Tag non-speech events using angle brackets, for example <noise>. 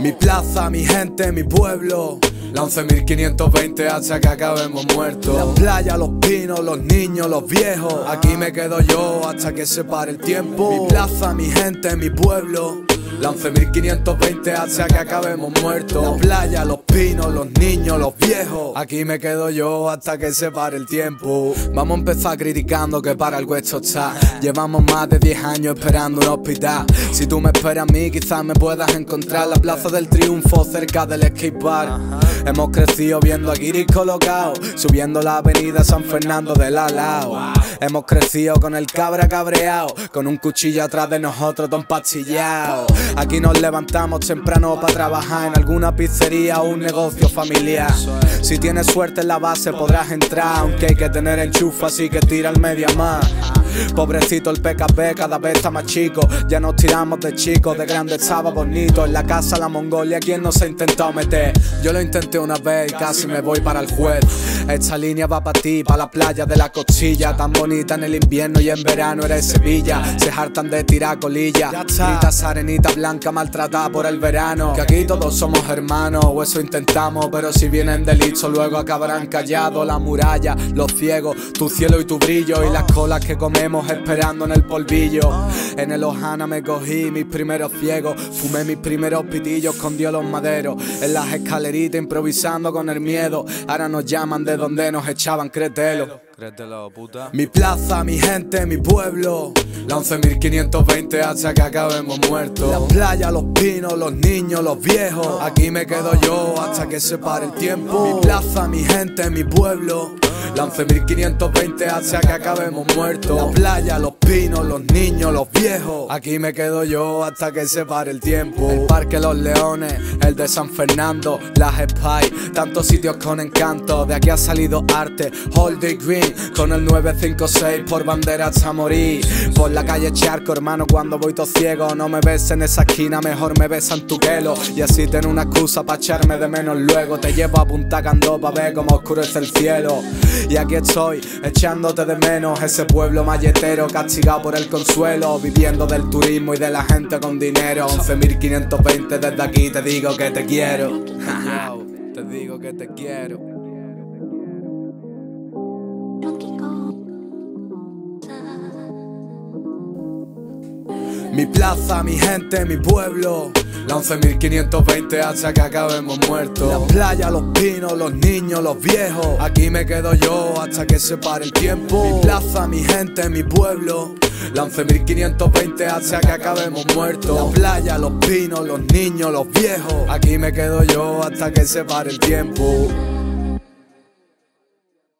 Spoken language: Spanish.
Mi plaza, mi gente, mi pueblo. La 11.520 hasta que acabemos muertos. La playa, los pinos, los niños, los viejos. Aquí me quedo yo hasta que se pare el tiempo. Mi plaza, mi gente, mi pueblo. La 11.520 hasta que acabemos muertos. La playa, los pinos, los niños, los viejos. Aquí me quedo yo hasta que se pare el tiempo. Vamos a empezar criticando que para el hueso está. Llevamos más de 10 años esperando un hospital. Si tú me esperas a mí, quizás me puedas encontrar la plaza del triunfo cerca del skatepark. Hemos crecido viendo a Guiris colocado, subiendo la avenida San Fernando de la Lao. Hemos crecido con el cabra cabreado, con un cuchillo atrás de nosotros, don pastillado. Aquí nos levantamos temprano para trabajar en alguna pizzería o un negocio familiar. Si tienes suerte en la base podrás entrar, aunque hay que tener enchufa, así que tira el media más. Pobrecito el PKP cada vez está más chico. Ya nos tiramos de chicos, de grande estaba bonito. En la casa la Mongolia, quien no se intentó meter? Yo lo intenté una vez y casi me voy para el juez. Esta línea va para ti, para la playa de la costilla. Tan bonita en el invierno y en verano eres Sevilla. Se hartan de tirar colilla. Gritas arenita blanca maltratada por el verano. Que aquí todos somos hermanos, o eso intentamos. Pero si vienen delitos luego acabarán callados. La muralla, los ciegos, tu cielo y tu brillo. Y las colas que esperando en el polvillo. En el Ojana me cogí mis primeros ciegos, fumé mis primeros pitillos con Dios los maderos. En las escaleritas improvisando con el miedo. Ahora nos llaman de donde nos echaban, créetelo. puta. Mi plaza, mi gente, mi pueblo. La 11.520 hasta que acabemos muertos. La playa, los pinos, los niños, los viejos. Aquí me quedo yo hasta que se pare el tiempo. Mi plaza, mi gente, mi pueblo. La 11.520 hasta que acabemos muertos. La playa, los pinos, los niños, los viejos. Aquí me quedo yo hasta que se pare el tiempo. El Parque Los Leones, el de San Fernando, las Spy, tantos sitios con encanto. De aquí ha salido arte, Holiday Green, con el 956 por bandera hasta morir. Por la calle Charco, hermano, cuando voy todo ciego. No me ves en esa esquina, mejor me besan tu pelo. Y así tengo una excusa para echarme de menos luego. Te llevo a Punta Candó pa' ver cómo oscurece el cielo. Y aquí estoy, echándote de menos ese pueblo malletero castigado por el consuelo, viviendo del turismo y de la gente con dinero. 11.520 desde aquí te digo que te quiero. <laughs> te digo que te quiero. Mi plaza, mi gente, mi pueblo. La 11.520 hasta que acabemos muertos. La playa, los pinos, los niños, los viejos. Aquí me quedo yo hasta que se pare el tiempo. Mi plaza, mi gente, mi pueblo. La 11.520 hasta que acabemos muertos. La playa, los pinos, los niños, los viejos. Aquí me quedo yo hasta que se pare el tiempo.